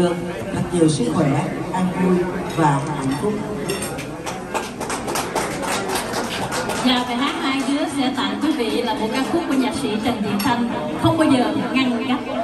được thật nhiều sức khỏe, an vui và hạnh phúc. Giờ bài hát hai đứa sẽ tặng quý vị là một ca khúc của nhạc sĩ Trần Thị Thanh, không bao giờ ngăn cách.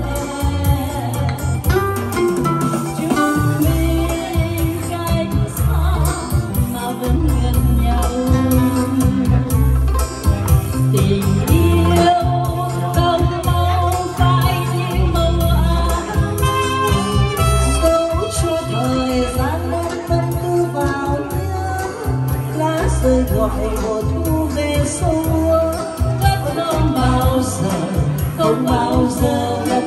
tôi gọi mùa thu về xưa. Các non bao giờ không bao giờ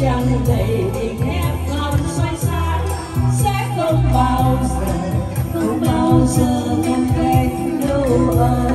chẳng đầy tình em còn xoay sáng. Sẽ không bao giờ, không bao giờ em quên đâu anh